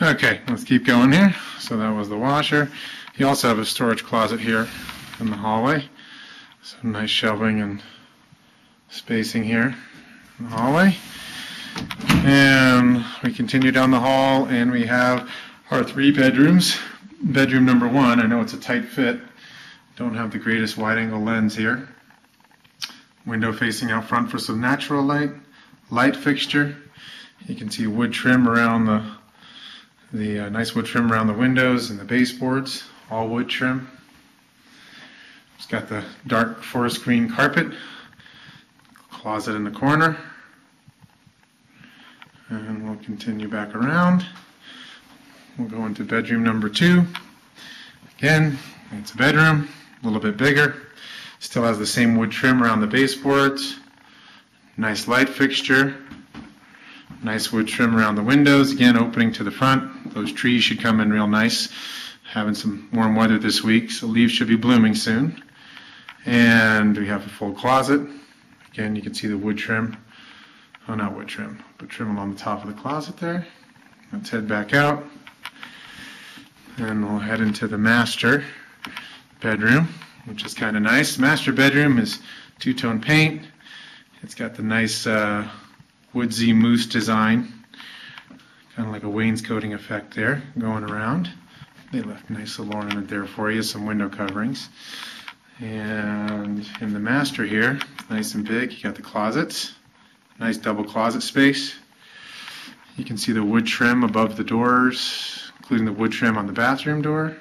Okay, let's keep going here. So that was the washer. You also have a storage closet here in the hallway. Some nice shelving and spacing here in the hallway. And we continue down the hall and we have our three bedrooms. Bedroom number one, I know it's a tight fit. Don't have the greatest wide angle lens here. Window facing out front for some natural light. Light fixture. You can see wood trim around the the uh, nice wood trim around the windows and the baseboards, all wood trim. It's got the dark forest green carpet, closet in the corner. And we'll continue back around. We'll go into bedroom number two. Again, it's a bedroom, a little bit bigger. Still has the same wood trim around the baseboards. Nice light fixture. Nice wood trim around the windows, again opening to the front. Those trees should come in real nice. Having some warm weather this week, so leaves should be blooming soon. And we have a full closet. Again, you can see the wood trim. Oh, not wood trim, but trim along the top of the closet there. Let's head back out. And we'll head into the master bedroom, which is kind of nice. Master bedroom is two-tone paint. It's got the nice uh, woodsy moose design, kind of like a wainscoting effect there going around. They left nice little ornament there for you, some window coverings. And in the master here, nice and big, you got the closets, nice double closet space. You can see the wood trim above the doors, including the wood trim on the bathroom door.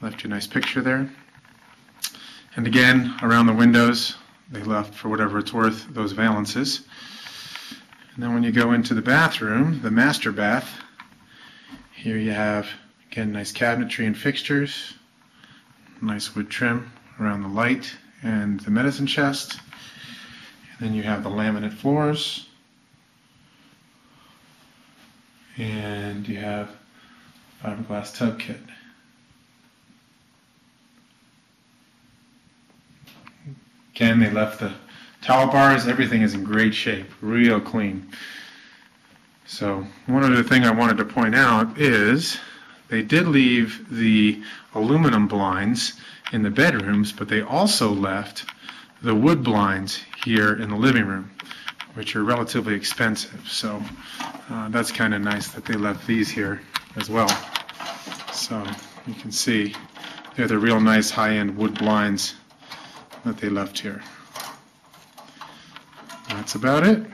Left you a nice picture there. And again, around the windows, they left, for whatever it's worth, those valances. And then when you go into the bathroom, the master bath, here you have, again, nice cabinetry and fixtures, nice wood trim around the light and the medicine chest. And then you have the laminate floors. And you have a fiberglass tub kit. Again, they left the towel bars, everything is in great shape, real clean. So one other thing I wanted to point out is they did leave the aluminum blinds in the bedrooms, but they also left the wood blinds here in the living room, which are relatively expensive. So uh, that's kind of nice that they left these here as well. So you can see they're the real nice high-end wood blinds that they left here. That's about it.